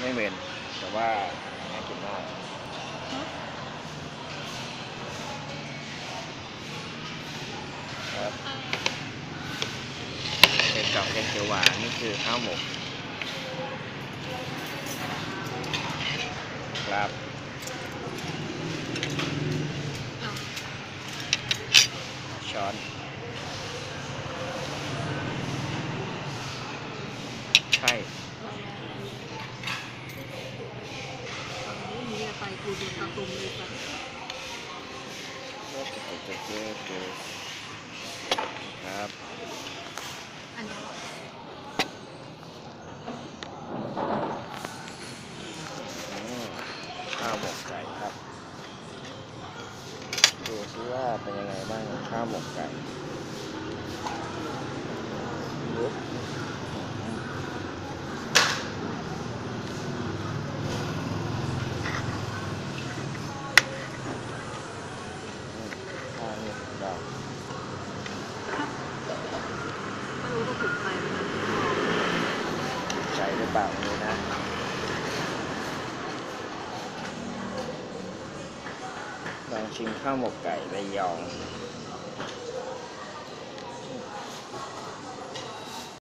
ไม่เหม็นแต่ว่าน่ากินมากครับเห็ดกับเห็ดเขียวหวานนี่คือข้าวหมกครับช้อนใช่ นี่ไปกูโดน ตุ่มเลยจ้ะครับอันนี้ข้าวหมกไก่ครับ ดูซิว่าเป็นยังไงบ้างข้าวหมกไก่ หรือเปล่าไม่รู้นะลองชิมข้าวหมกไก่ใบยอง